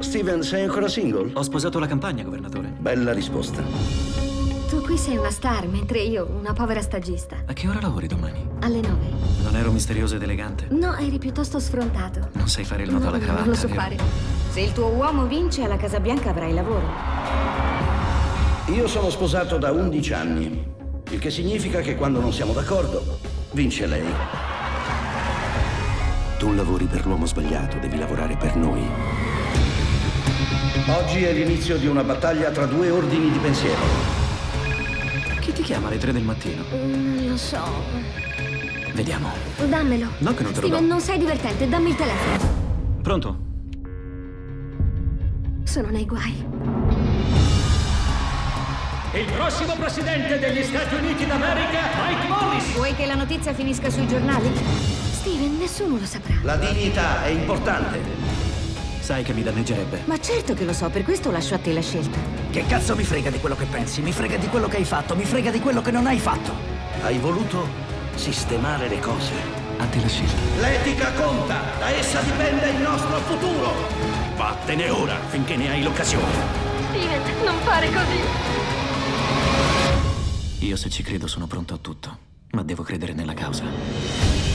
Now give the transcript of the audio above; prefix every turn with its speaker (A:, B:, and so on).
A: Steven, sei ancora single?
B: Ho sposato la campagna, governatore.
A: Bella risposta.
C: Tu qui sei una star, mentre io una povera stagista.
B: A che ora lavori domani?
C: Alle nove.
B: Non ero misterioso ed elegante?
C: No, eri piuttosto sfrontato.
B: Non sai fare il nodo
C: No,
B: alla cravatta,
C: non lo so
B: vero?
C: fare.
D: Se il tuo uomo vince, alla Casa Bianca avrai lavoro.
A: Io sono sposato da 11 anni, il che significa che quando non siamo d'accordo, vince lei.
E: Tu lavori per l'uomo sbagliato, devi lavorare per noi.
A: Oggi è l'inizio di una battaglia tra due ordini di pensiero.
B: Chi ti chiama alle tre del mattino?
C: Non lo so.
B: Vediamo.
C: Dammelo.
B: No che non te lo
C: Steven,
B: do.
C: non sei divertente, dammi il telefono.
B: Pronto?
C: Sono nei guai.
F: Il prossimo presidente degli Stati Uniti d'America, Mike Morris.
D: Vuoi che la notizia finisca sui giornali?
C: Steven, nessuno lo saprà.
A: La dignità è importante.
B: Sai che mi danneggerebbe.
D: Ma certo che lo so, per questo lascio a te la scelta.
G: Che cazzo mi frega di quello che pensi? Mi frega di quello che hai fatto, mi frega di quello che non hai fatto.
A: Hai voluto sistemare le cose.
B: A te la scelta.
A: L'etica conta, da essa dipende il nostro futuro.
E: Vattene ora, finché ne hai l'occasione.
C: Steven, non fare così.
B: Io se ci credo sono pronto a tutto, ma devo credere nella causa.